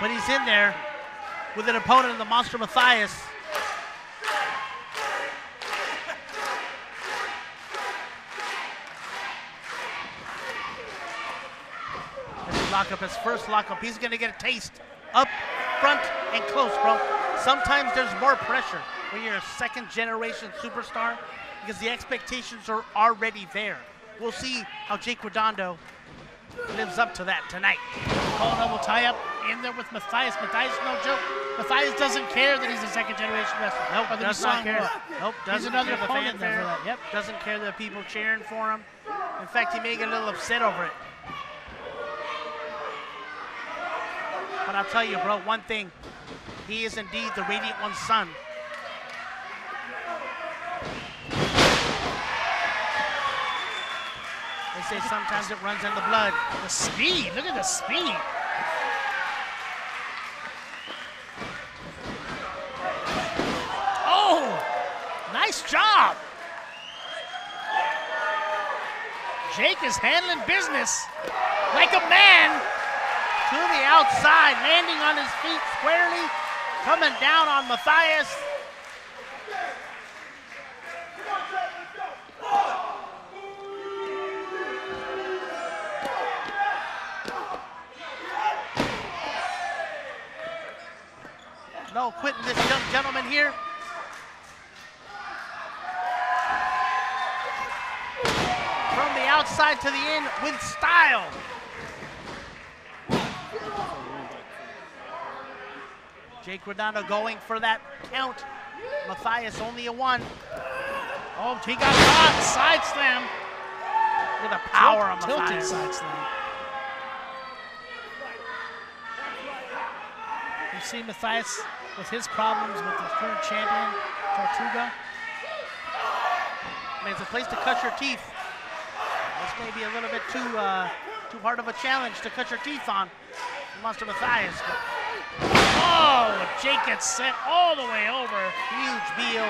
But he's in there with an opponent in the Monster Mathias. Lockup, his first lockup. He's going to get a taste up front and close, bro. Sometimes there's more pressure when you're a second generation superstar because the expectations are already there. We'll see how Jake Redondo lives up to that tonight. Colonel will tie up in there with Mathias. Mathias, no joke. Mathias doesn't care that he's a second generation wrestler. Nope, does he's not care. Nope, doesn't another care the fans there there. that. Yep. Doesn't care the people cheering for him. In fact, he may get a little upset over it. But I'll tell you, bro, one thing. He is indeed the Radiant One's son. They say sometimes it runs in the blood. The speed. Look at the speed. Job. Jake is handling business like a man. to the outside, landing on his feet squarely, coming down on Mathias. No quitting this young gentleman here. From the outside to the in with style. Jake Redondo going for that count. Mathias only a one. Oh, he got caught. Side slam. Look at the power on Tilt- tilted side slam. You see Mathias with his problems with the current champion, Tortuga. I mean, it's a place to cut your teeth. This may be a little bit too uh, too hard of a challenge to cut your teeth on. Monster Mathias, Oh, Jake gets sent all the way over. huge deal.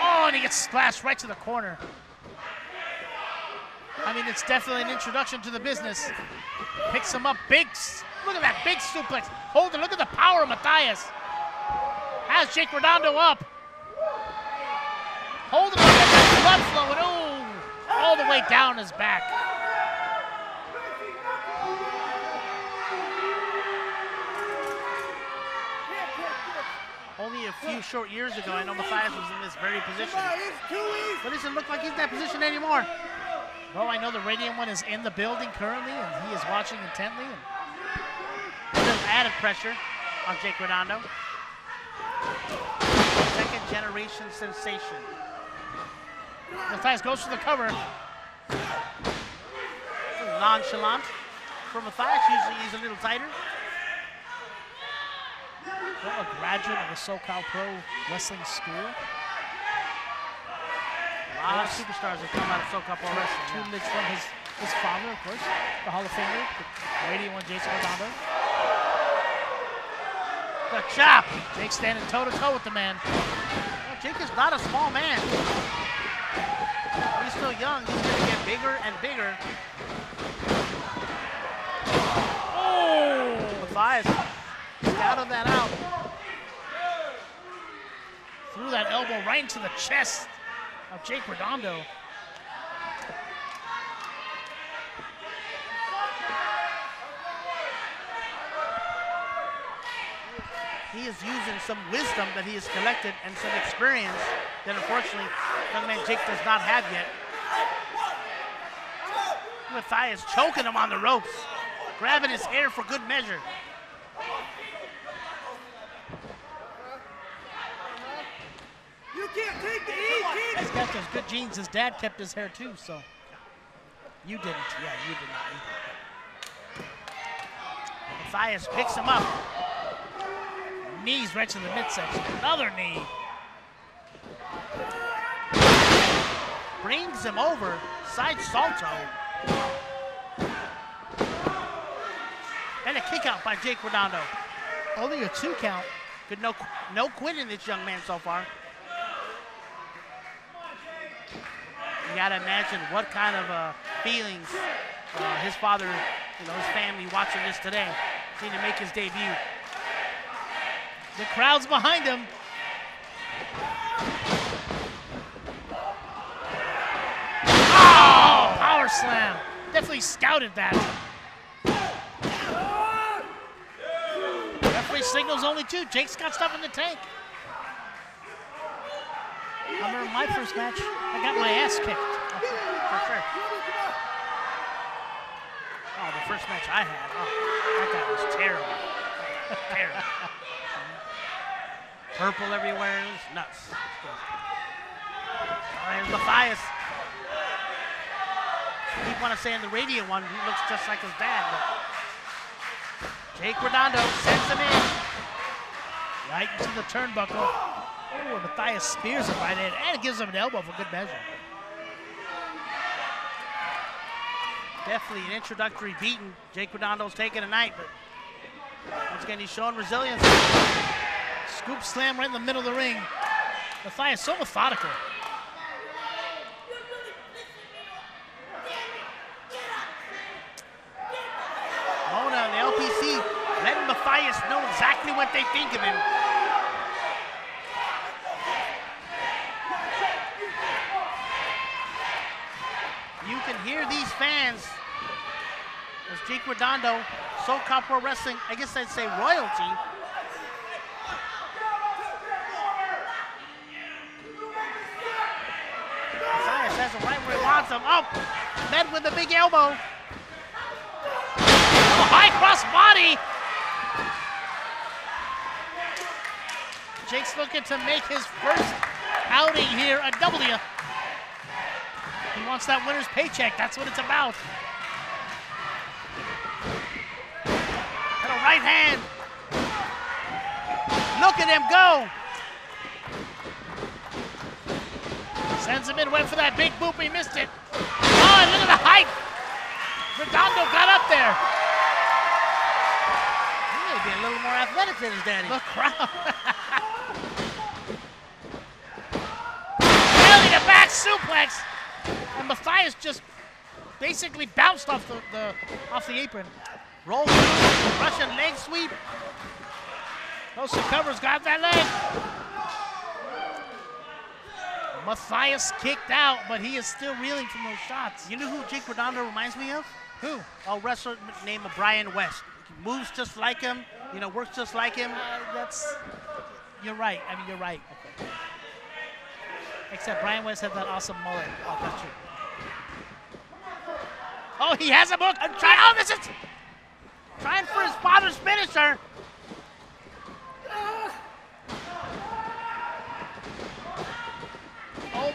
Oh, and he gets splashed right to the corner. I mean, it's definitely an introduction to the business. Picks him up, big. Look at that big suplex. Hold it. Look at the power of Mathias. Has Jake Redondo up. Holding him, get that blood flowing. Oh, all the way down his back. Only a few short years ago, I know Mathias was in this very position. But it doesn't look like he's in that position anymore. Well, I know the Radiant one is in the building currently, and he is watching intently. And A little added pressure on Jake Redondo. Second generation sensation. Mathias goes for the cover. Nonchalant. For Mathias, usually he's a little tighter. Well, a graduate of the SoCal Pro Wrestling School. A lot of superstars have come out of SoCal Pro Wrestling. Two Tutelage from his, his father, of course, the Hall of Famer, the Radiant one, Jason Redondo. The chop. Jake standing toe to toe with the man. Jake is not a small man. He's still young. He's going to get bigger and bigger. Oh! Mathias scouted that out. Threw that elbow right into the chest of Jake Redondo. He is using some wisdom that he has collected and some experience that unfortunately young man Jake does not have yet. Mathias choking him on the ropes, grabbing his hair for good measure. You can't take the heat, kid. He's got those good genes. His dad kept his hair too, so. You didn't. Yeah, you did not. Mathias picks him up. Knees right to the midsection. Another knee. brings him over, side salto. And a kick out by Jake Redondo. Only a two count. Good no no quitting this young man so far. You gotta imagine what kind of uh, feelings uh, his father, you know, his family watching this today, seeing him make his debut. The crowd's behind him. Oh, power slam. Definitely scouted that. Referee signals only two. Jake's got stuff in the tank. I remember my first match, I got my ass kicked. For sure. Oh, the first match I had, oh, that guy was terrible. terrible. Purple everywhere, it was nuts. Oh, there's Mathias. Keep want to say in the radio one, he looks just like his dad, but Jake Redondo sends him in. Right into the turnbuckle. Oh, Mathias spears him right in, and it gives him an elbow for good measure. Definitely an introductory beating. Jake Redondo's taking tonight, but once again, he's showing resilience. Scoop slam right in the middle of the ring. Mathias so methodical. Mona the LPC letting Mathias know exactly what they think of him. You can hear these fans as Jake Redondo, SoCal Pro Wrestling, I guess I'd say royalty, Mathias has him right where he wants him. Oh, met with a big elbow. Oh, high cross body. Jake's looking to make his first outing here a W. He wants that winner's paycheck. That's what it's about. And a right hand. Look at him go. Sends him in, went for that big boop. He missed it. Oh, and look at the height. Redondo got up there. He may be a little more athletic than his daddy. The crowd. Really, the back suplex. And Mathias just basically bounced off the, the off the apron. Roll through, Russian leg sweep. House covers got that leg. Mathias kicked out, but he is still reeling from those shots. You know who Jake Redondo reminds me of? Who? A wrestler named Brian West. He moves just like him, you know, works just like him. Uh, that's. You're right. I mean, you're right. Okay. Except Brian West had that awesome mullet. Oh, that's true. Oh, he has a book. I'm trying. Oh, this is trying for his father's finisher.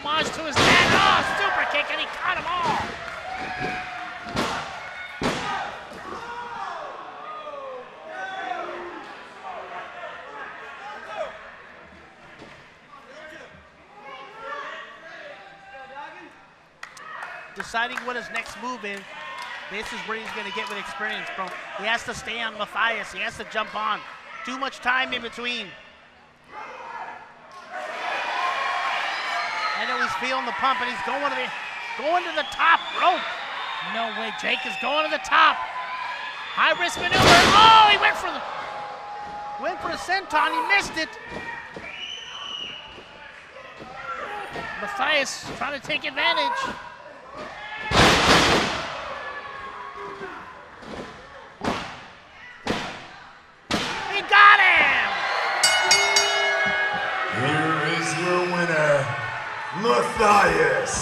Homage to his dad. Oh, super kick, and he caught them all. Deciding what his next move is. This is where he's going to get with experience, bro. He has to stay on Mathias. He has to jump on. Too much time in between. I know he's feeling the pump, and he's going to the going to the top rope. No way. Jake is going to the top. High risk maneuver. Oh, he went for the. Went for a senton. He missed it. Mathias trying to take advantage. Mathias